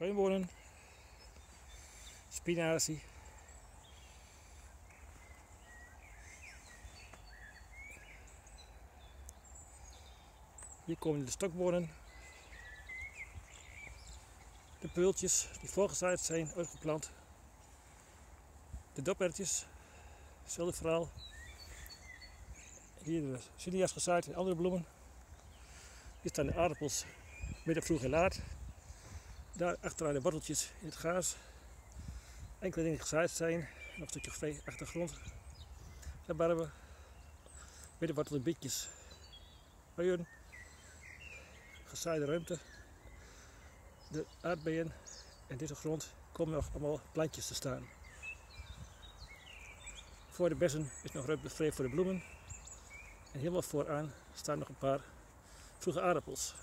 tuinbonen, spinazie. Hier komen de stokbonen, de peultjes die voorgezaaid zijn, uitgeplant, de dopertjes, hetzelfde verhaal. Hier de zinnias gezaaid en andere bloemen. Hier staan de aardappels midden vroeg en laat. Daar achteraan de worteltjes in het gaas. Enkele dingen gezaaid zijn. Nog een stukje vee achtergrond. Rabarber. Midden wortelde bietjes. Uien. Gezaaide ruimte. De aardbeien. En deze grond komen nog allemaal plantjes te staan. Voor de bessen is nog ruimte vrij voor de bloemen. En helemaal vooraan staan nog een paar vroege aardappels.